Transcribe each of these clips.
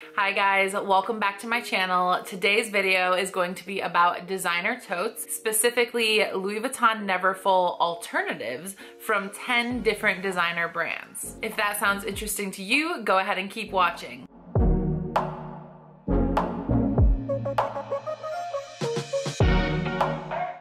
Hi guys, welcome back to my channel. Today's video is going to be about designer totes, specifically Louis Vuitton Neverfull alternatives from 10 different designer brands. If that sounds interesting to you, go ahead and keep watching.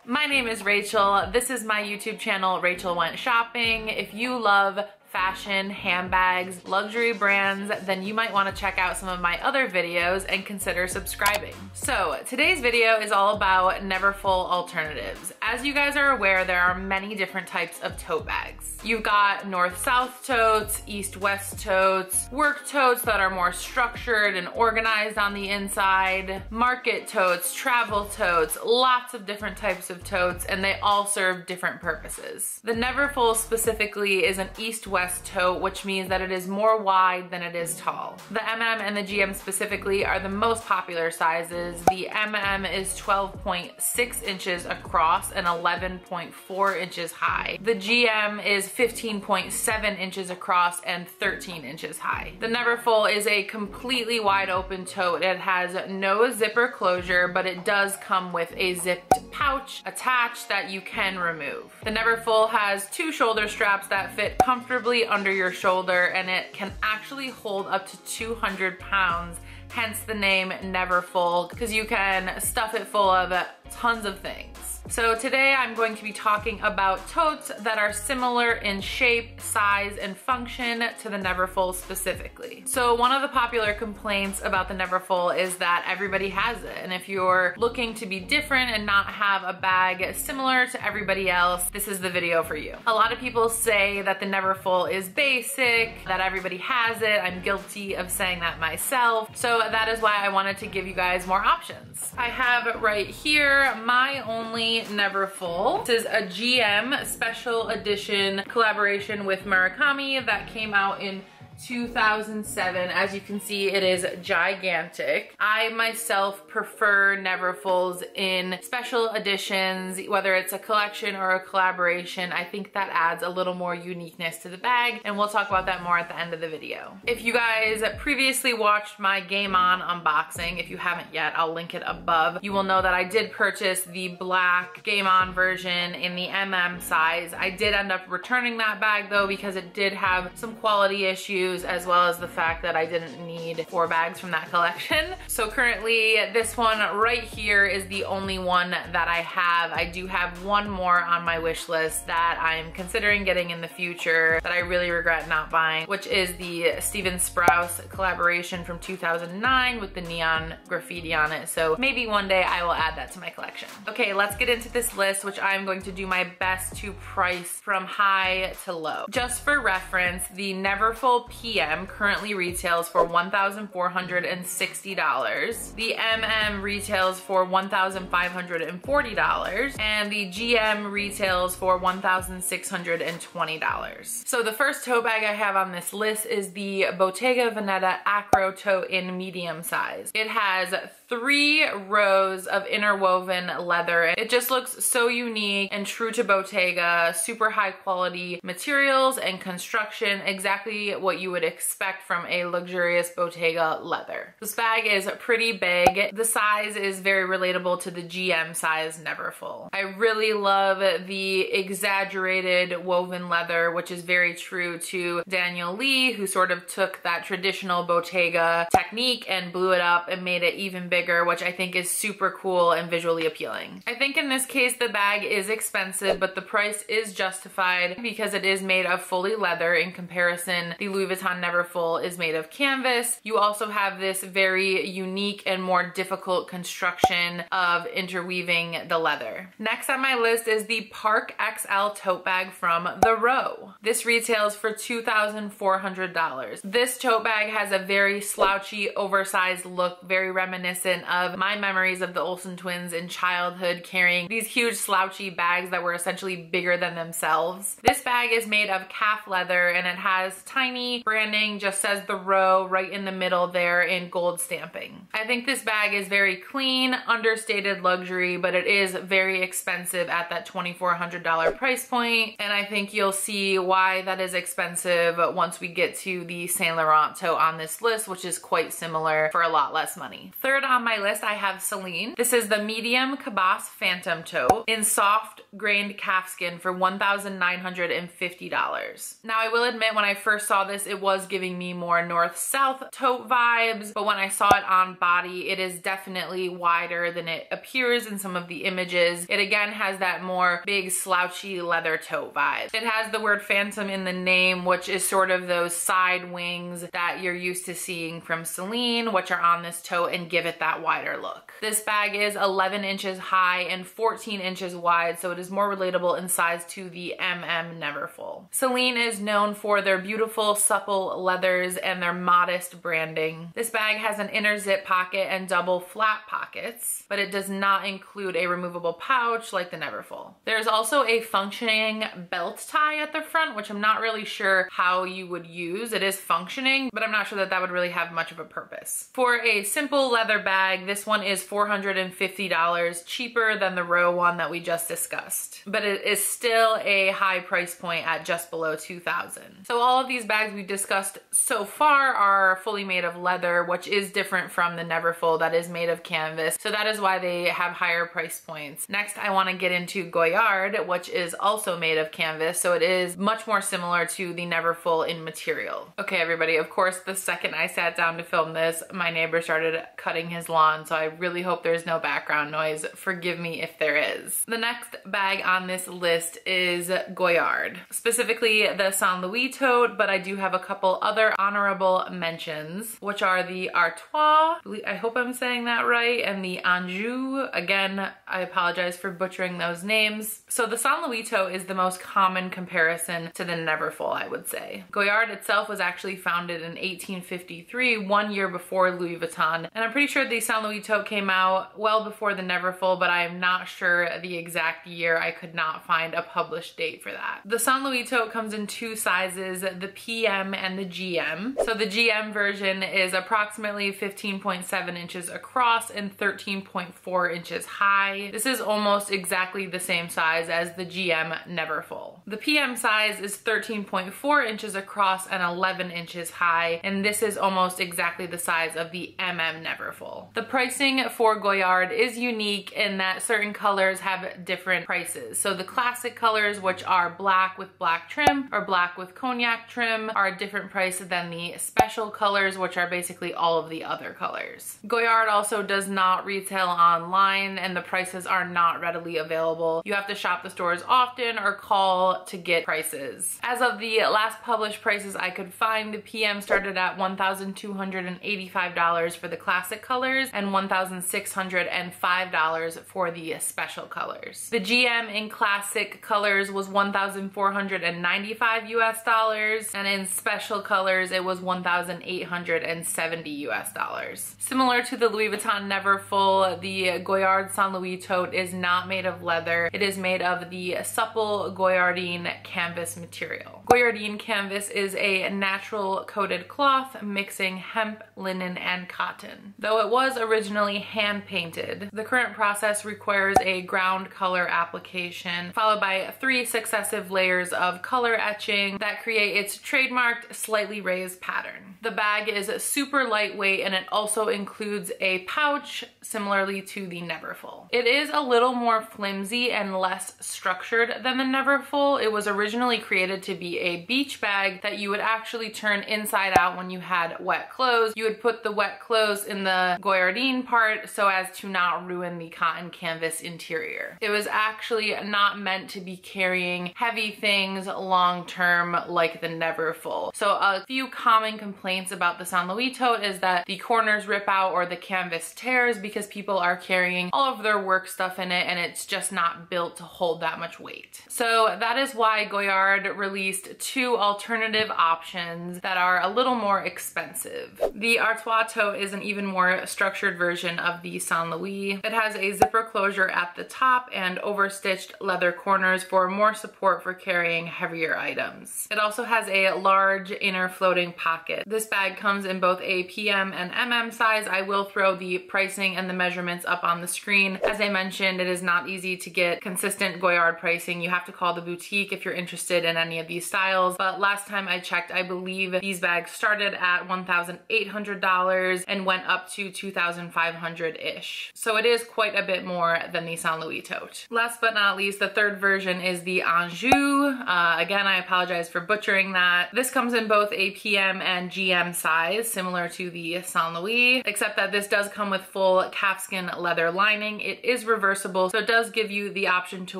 My name is Rachel. This is my YouTube channel, Rachel Went Shopping. If you love fashion, handbags, luxury brands, then you might wanna check out some of my other videos and consider subscribing. So today's video is all about Neverfull alternatives. As you guys are aware, there are many different types of tote bags. You've got north-south totes, east-west totes, work totes that are more structured and organized on the inside, market totes, travel totes, lots of different types of totes, and they all serve different purposes. The Neverfull specifically is an east-west west tote, which means that it is more wide than it is tall. The MM and the GM specifically are the most popular sizes. The MM is 12.6 inches across and 11.4 inches high. The GM is 15.7 inches across and 13 inches high. The Neverfull is a completely wide open tote. It has no zipper closure, but it does come with a zipped pouch attached that you can remove. The Neverfull has two shoulder straps that fit comfortably under your shoulder and it can actually hold up to 200 pounds hence the name never full because you can stuff it full of uh, tons of things. So today I'm going to be talking about totes that are similar in shape, size, and function to the Neverfull specifically. So one of the popular complaints about the Neverfull is that everybody has it. And if you're looking to be different and not have a bag similar to everybody else, this is the video for you. A lot of people say that the Neverfull is basic, that everybody has it. I'm guilty of saying that myself. So that is why I wanted to give you guys more options. I have right here my only Neverfull. This is a GM special edition collaboration with Murakami that came out in 2007. As you can see, it is gigantic. I myself prefer Neverfulls in special editions, whether it's a collection or a collaboration. I think that adds a little more uniqueness to the bag, and we'll talk about that more at the end of the video. If you guys previously watched my Game On unboxing, if you haven't yet, I'll link it above. You will know that I did purchase the black Game On version in the MM size. I did end up returning that bag though because it did have some quality issues as well as the fact that I didn't need four bags from that collection. So currently this one right here is the only one that I have. I do have one more on my wish list that I'm considering getting in the future that I really regret not buying, which is the Stephen Sprouse collaboration from 2009 with the neon graffiti on it. So maybe one day I will add that to my collection. Okay, let's get into this list, which I'm going to do my best to price from high to low. Just for reference, the Neverfull PM currently retails for $1,460. The MM retails for $1,540 and the GM retails for $1,620. So the first tote bag I have on this list is the Bottega Veneta Acro tote in medium size. It has three rows of interwoven leather. It just looks so unique and true to Bottega, super high quality materials and construction, exactly what you would expect from a luxurious Bottega leather. This bag is pretty big. The size is very relatable to the GM size Neverfull. I really love the exaggerated woven leather, which is very true to Daniel Lee, who sort of took that traditional Bottega technique and blew it up and made it even bigger bigger, which I think is super cool and visually appealing. I think in this case, the bag is expensive, but the price is justified because it is made of fully leather in comparison. The Louis Vuitton Neverfull is made of canvas. You also have this very unique and more difficult construction of interweaving the leather. Next on my list is the Park XL tote bag from The Row. This retails for $2,400. This tote bag has a very slouchy, oversized look, very reminiscent of my memories of the Olsen twins in childhood carrying these huge slouchy bags that were essentially bigger than themselves. This bag is made of calf leather and it has tiny branding just says the row right in the middle there in gold stamping. I think this bag is very clean, understated luxury, but it is very expensive at that $2,400 price point. And I think you'll see why that is expensive once we get to the Saint Laurent tote on this list, which is quite similar for a lot less money. Third on my list, I have Celine. This is the medium Cabas Phantom tote in soft grained calfskin for $1,950. Now I will admit when I first saw this, it was giving me more north-south tote vibes, but when I saw it on body, it is definitely wider than it appears in some of the images. It again has that more big slouchy leather tote vibe. It has the word phantom in the name, which is sort of those side wings that you're used to seeing from Celine, which are on this tote and give it that wider look. This bag is 11 inches high and 14 inches wide, so it is more relatable in size to the MM Neverfull. Celine is known for their beautiful supple leathers and their modest branding. This bag has an inner zip pocket and double flat pockets, but it does not include a removable pouch like the Neverfull. There's also a functioning belt tie at the front, which I'm not really sure how you would use. It is functioning, but I'm not sure that that would really have much of a purpose. For a simple leather bag, this one is $450 cheaper than the row one that we just discussed, but it is still a high price point at just below 2000. So all of these bags discussed so far are fully made of leather, which is different from the Neverfull that is made of canvas. So that is why they have higher price points. Next, I wanna get into Goyard, which is also made of canvas. So it is much more similar to the Neverfull in material. Okay, everybody, of course, the second I sat down to film this, my neighbor started cutting his lawn. So I really hope there's no background noise. Forgive me if there is. The next bag on this list is Goyard, specifically the Saint Louis tote, but I do have a couple other honorable mentions, which are the Artois, I hope I'm saying that right, and the Anjou. Again, I apologize for butchering those names. So the Saint Louis tote is the most common comparison to the Neverfull, I would say. Goyard itself was actually founded in 1853, one year before Louis Vuitton, and I'm pretty sure the Saint Louis tote came out well before the Neverfull, but I am not sure the exact year. I could not find a published date for that. The Saint Louis tote comes in two sizes, the PM and the GM. So the GM version is approximately 15.7 inches across and 13.4 inches high. This is almost exactly the same size as the GM Neverfull. The PM size is 13.4 inches across and 11 inches high, and this is almost exactly the size of the MM Neverfull. The pricing for Goyard is unique in that certain colors have different prices. So the classic colors, which are black with black trim or black with cognac trim, are different price than the special colors, which are basically all of the other colors. Goyard also does not retail online and the prices are not readily available. You have to shop the stores often or call to get prices. As of the last published prices I could find, the PM started at $1,285 for the classic colors and $1,605 for the special colors. The GM in classic colors was 1,495 US dollars and in special colors it was 1,870 US dollars. Similar to the Louis Vuitton Neverfull, the Goyard Saint Louis tote is not made of leather. It is made of the supple Goyardine canvas material. Goyardine canvas is a natural coated cloth mixing hemp, linen, and cotton. Though it was originally hand painted, the current process requires a ground color application followed by three successive layers of color etching that create its trademarked slightly raised pattern. The bag is super lightweight and it also includes a pouch similarly to the Neverfull. It is a little more flimsy and less structured than the Neverfull. It was originally created to be a beach bag that you would actually turn inside out when you had wet clothes. You would put the wet clothes in the goyardine part so as to not ruin the cotton canvas interior. It was actually not meant to be carrying heavy things long term like the Neverfull. So a few common complaints about the Saint Louis tote is that the corners rip out or the canvas tears because people are carrying all of their work stuff in it and it's just not built to hold that much weight. So that is why Goyard released two alternative options that are a little more expensive. The Artois tote is an even more structured version of the Saint Louis. It has a zipper closure at the top and overstitched leather corners for more support for carrying heavier items. It also has a large inner floating pocket. This bag comes in both a PM and MM size. I will throw the pricing and the measurements up on the screen. As I mentioned, it is not easy to get consistent Goyard pricing. You have to call the boutique if you're interested in any of these styles. But last time I checked, I believe these bags started at $1,800 and went up to 2,500-ish. So it is quite a bit more than the Saint Louis tote. Last but not least, the third version is the Anjou. Uh, again, I apologize for butchering that. This comes in both a PM and GM size, similar to the Saint Louis, except that this does come with full calfskin leather lining. It is reversible, so it does give you the option to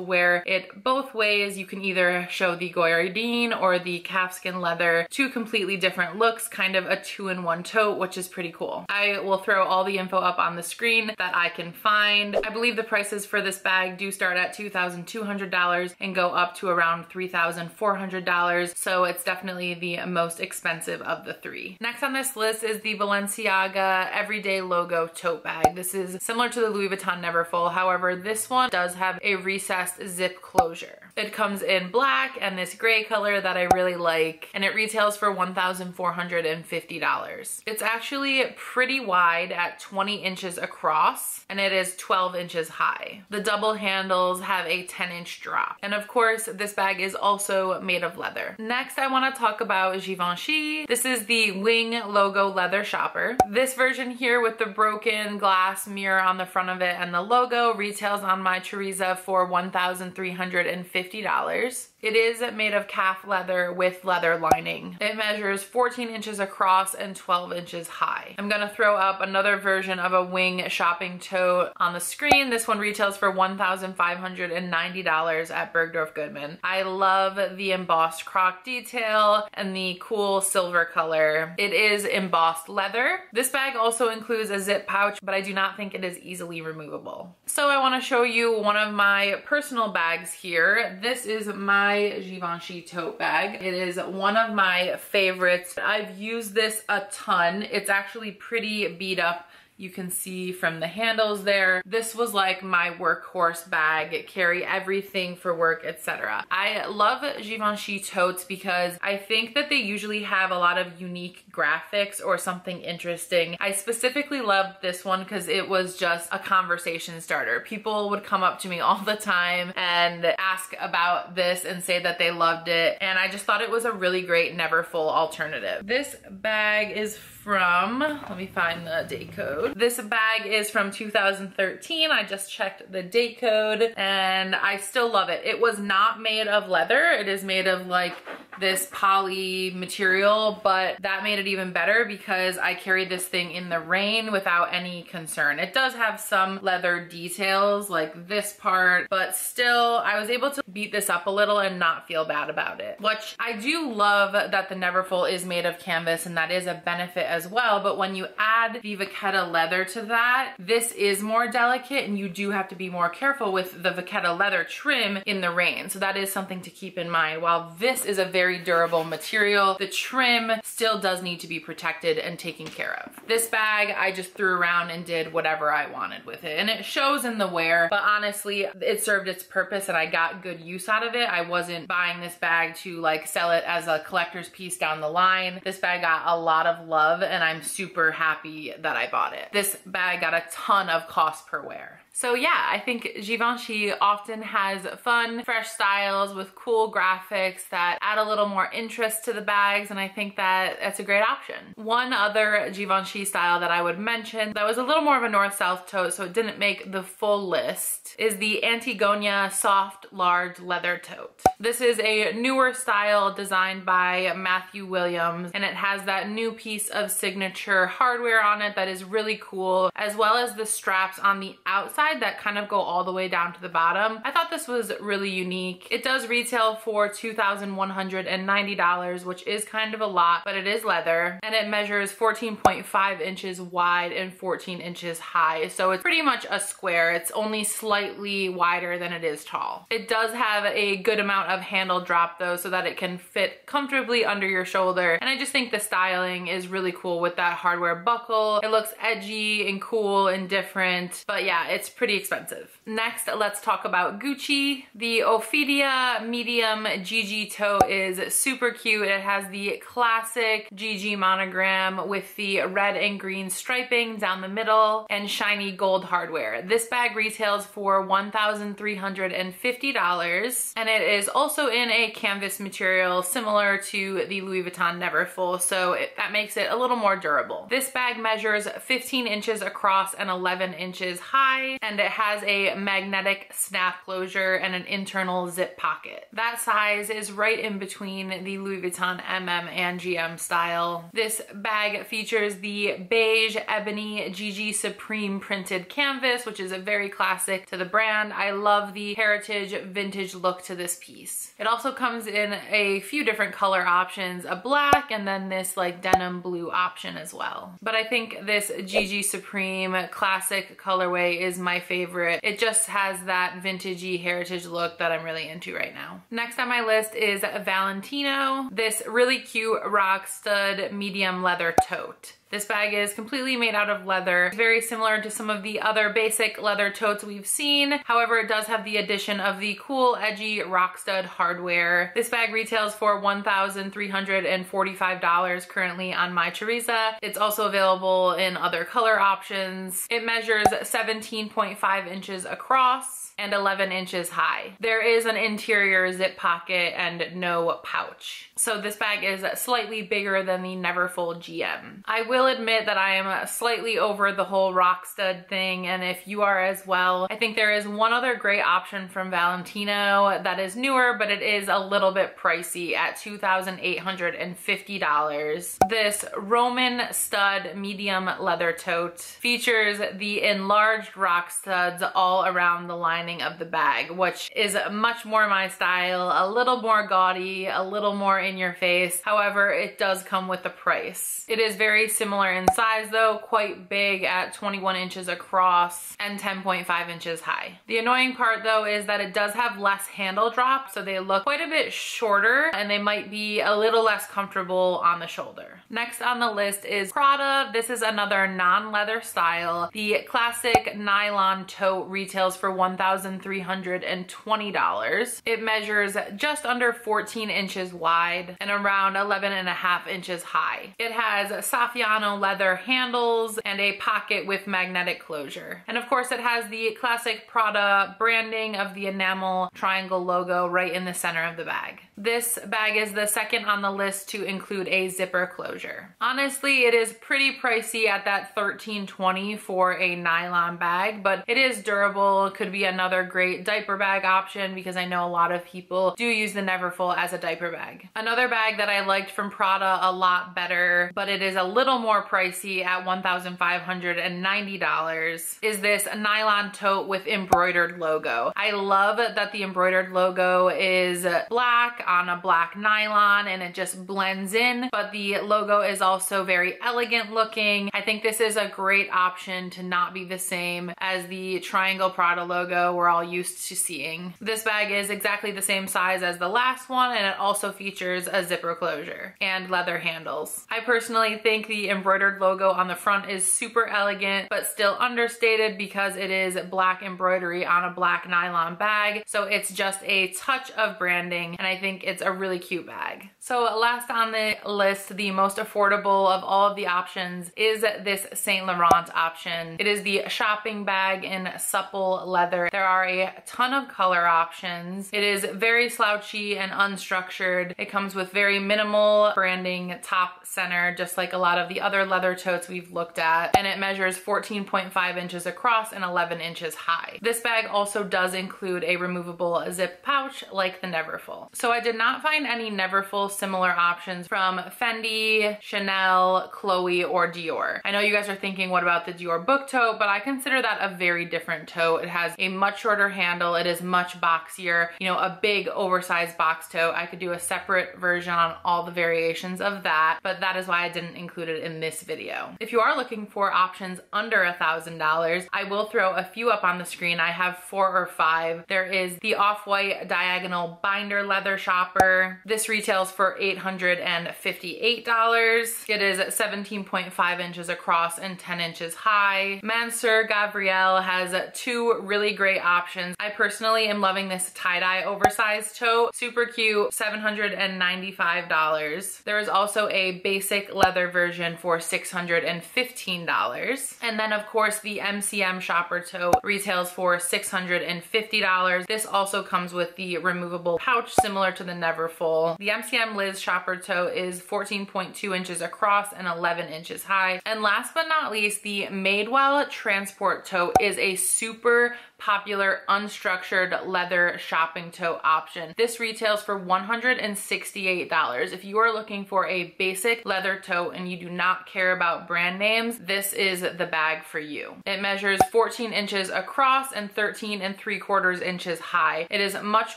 wear it both ways. You can either show the Goyardine or the calfskin leather, two completely different looks, kind of a two-in-one tote, which is pretty cool. I will throw all the info up on the screen that I can find. I believe the prices for this bag do start at $2,200 and go up to around $3,400, so it's definitely the most expensive of the three. Next on this list is the Balenciaga Everyday Logo tote bag. This is similar to the Louis Vuitton Neverfull, however, this one does have a recessed zip closure. It comes in black and this gray color that I really like, and it retails for $1,450. It's actually pretty wide at 20 inches across, and it is 12 inches high. The double handles have a 10 inch drop. And of course, this bag is also made of leather. Next, I wanna talk about Givenchy. This is the Wing logo leather shopper. This version here with the broken glass mirror on the front of it and the logo retails on Mytheresa for $1,350. $50 it is made of calf leather with leather lining. It measures 14 inches across and 12 inches high. I'm gonna throw up another version of a wing shopping tote on the screen. This one retails for $1,590 at Bergdorf Goodman. I love the embossed croc detail and the cool silver color. It is embossed leather. This bag also includes a zip pouch, but I do not think it is easily removable. So I wanna show you one of my personal bags here. This is my my Givenchy tote bag. It is one of my favorites. I've used this a ton. It's actually pretty beat up you can see from the handles there. This was like my workhorse bag, carry everything for work, etc. I love Givenchy totes because I think that they usually have a lot of unique graphics or something interesting. I specifically loved this one because it was just a conversation starter. People would come up to me all the time and ask about this and say that they loved it. And I just thought it was a really great Neverfull alternative. This bag is from, let me find the date code. This bag is from 2013. I just checked the date code and I still love it. It was not made of leather. It is made of like this poly material, but that made it even better because I carried this thing in the rain without any concern. It does have some leather details like this part, but still I was able to beat this up a little and not feel bad about it. Which I do love that the Neverfull is made of canvas and that is a benefit as well, but when you add the Vachetta leather to that, this is more delicate and you do have to be more careful with the Vachetta leather trim in the rain. So that is something to keep in mind. While this is a very durable material, the trim still does need to be protected and taken care of. This bag, I just threw around and did whatever I wanted with it. And it shows in the wear, but honestly, it served its purpose and I got good use out of it. I wasn't buying this bag to like sell it as a collector's piece down the line. This bag got a lot of love and I'm super happy that I bought it. This bag got a ton of cost per wear. So yeah, I think Givenchy often has fun, fresh styles with cool graphics that add a little more interest to the bags and I think that that's a great option. One other Givenchy style that I would mention that was a little more of a north-south tote so it didn't make the full list is the Antigona soft large leather tote. This is a newer style designed by Matthew Williams and it has that new piece of signature hardware on it that is really cool as well as the straps on the outside side that kind of go all the way down to the bottom. I thought this was really unique. It does retail for $2,150 $1,390, which is kind of a lot, but it is leather and it measures 14.5 inches wide and 14 inches high. So it's pretty much a square. It's only slightly wider than it is tall. It does have a good amount of handle drop though, so that it can fit comfortably under your shoulder. And I just think the styling is really cool with that hardware buckle. It looks edgy and cool and different, but yeah, it's pretty expensive. Next, let's talk about Gucci. The Ophidia medium GG toe is super cute. It has the classic GG monogram with the red and green striping down the middle and shiny gold hardware. This bag retails for $1,350 and it is also in a canvas material similar to the Louis Vuitton Neverfull, so it, that makes it a little more durable. This bag measures 15 inches across and 11 inches high, and it has a magnetic snap closure and an internal zip pocket. That size is right in between the Louis Vuitton MM and GM style. This bag features the beige ebony GG Supreme printed canvas, which is a very classic to the brand. I love the heritage vintage look to this piece. It also comes in a few different color options, a black and then this like denim blue option as well. But I think this GG Supreme classic colorway is my favorite. It just has that vintagey heritage look that I'm really into right now. Next on my list is Valentino, this really cute rock stud medium leather tote. This bag is completely made out of leather. It's very similar to some of the other basic leather totes we've seen. However, it does have the addition of the cool, edgy rock stud hardware. This bag retails for $1,345 currently on My Mytheresa. It's also available in other color options. It measures 17.5 inches across and 11 inches high. There is an interior zip pocket and no pouch. So this bag is slightly bigger than the Neverfull GM. I will admit that I am slightly over the whole rock stud thing and if you are as well, I think there is one other great option from Valentino that is newer but it is a little bit pricey at $2,850. This Roman stud medium leather tote features the enlarged rock studs all around the line lining of the bag, which is much more my style, a little more gaudy, a little more in your face. However, it does come with a price. It is very similar in size though, quite big at 21 inches across and 10.5 inches high. The annoying part though is that it does have less handle drop, so they look quite a bit shorter and they might be a little less comfortable on the shoulder. Next on the list is Prada. This is another non-leather style. The classic nylon tote retails for 1,000 $1,320. It measures just under 14 inches wide and around 11 and a half inches high. It has Saffiano leather handles and a pocket with magnetic closure. And of course it has the classic Prada branding of the enamel triangle logo right in the center of the bag. This bag is the second on the list to include a zipper closure. Honestly, it is pretty pricey at that $13.20 for a nylon bag, but it is durable. It could be another great diaper bag option because I know a lot of people do use the Neverfull as a diaper bag. Another bag that I liked from Prada a lot better, but it is a little more pricey at $1,590 is this nylon tote with embroidered logo. I love that the embroidered logo is black on a black nylon and it just blends in, but the logo is also very elegant looking. I think this is a great option to not be the same as the Triangle Prada logo we're all used to seeing. This bag is exactly the same size as the last one and it also features a zipper closure and leather handles. I personally think the embroidered logo on the front is super elegant but still understated because it is black embroidery on a black nylon bag so it's just a touch of branding and I think think it's a really cute bag. So last on the list, the most affordable of all of the options is this Saint Laurent option. It is the shopping bag in supple leather. There are a ton of color options. It is very slouchy and unstructured. It comes with very minimal branding top center, just like a lot of the other leather totes we've looked at and it measures 14.5 inches across and 11 inches high. This bag also does include a removable zip pouch like the Neverfull. So I did not find any Neverfull similar options from Fendi, Chanel, Chloe, or Dior. I know you guys are thinking, what about the Dior book tote? But I consider that a very different tote. It has a much shorter handle. It is much boxier, you know, a big oversized box tote. I could do a separate version on all the variations of that, but that is why I didn't include it in this video. If you are looking for options under a $1,000, I will throw a few up on the screen. I have four or five. There is the off-white diagonal binder leather shopper. This retails for $858. It is 17.5 inches across and 10 inches high. Mansur Gavriel has two really great options. I personally am loving this tie-dye oversized tote. Super cute, $795. There is also a basic leather version for $615. And then of course the MCM shopper tote retails for $650. This also comes with the removable pouch similar to the Neverfull. The MCM Liz shopper tote is 14.2 inches across and 11 inches high. And last but not least, the Madewell transport tote is a super popular unstructured leather shopping tote option. This retails for $168. If you are looking for a basic leather tote and you do not care about brand names, this is the bag for you. It measures 14 inches across and 13 and 3 quarters inches high. It is much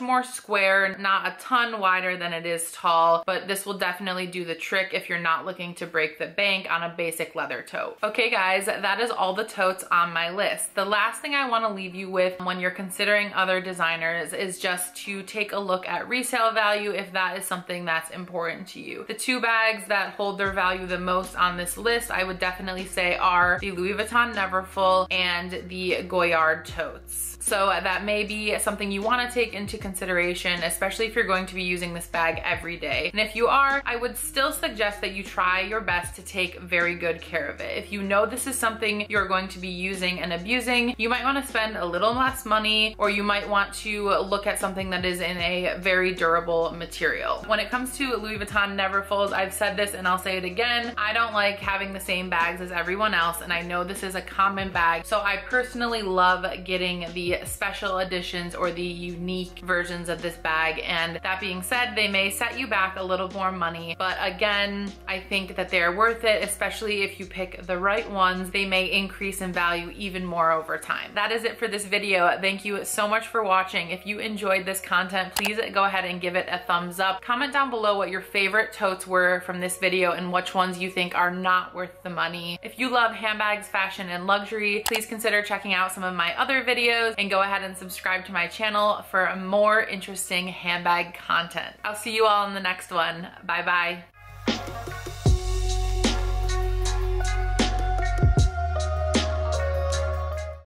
more square, not a ton wider than it is tall, but this will definitely do the trick if you're not looking to break the bank on a basic leather tote. Okay guys, that is all the totes on my list. The last thing I wanna leave you with when you're considering other designers is just to take a look at resale value if that is something that's important to you. The two bags that hold their value the most on this list, I would definitely say are the Louis Vuitton Neverfull and the Goyard totes. So that may be something you wanna take into consideration, especially if you're going to be using this bag every day. And if you are, I would still suggest that you try your best to take very good care of it. If you know this is something you're going to be using and abusing, you might wanna spend a little less money or you might want to look at something that is in a very durable material. When it comes to Louis Vuitton Neverfulls, I've said this and I'll say it again, I don't like having the same bags as everyone else and I know this is a common bag, so I personally love getting the special editions or the unique versions of this bag. And that being said, they may set you back a little more money, but again, I think that they're worth it, especially if you pick the right ones. They may increase in value even more over time. That is it for this video. Thank you so much for watching. If you enjoyed this content, please go ahead and give it a thumbs up. Comment down below what your favorite totes were from this video and which ones you think are not worth the money. If you love handbags, fashion, and luxury, please consider checking out some of my other videos and go ahead and subscribe to my channel for more interesting handbag content. I'll see you all in the next one. Bye bye.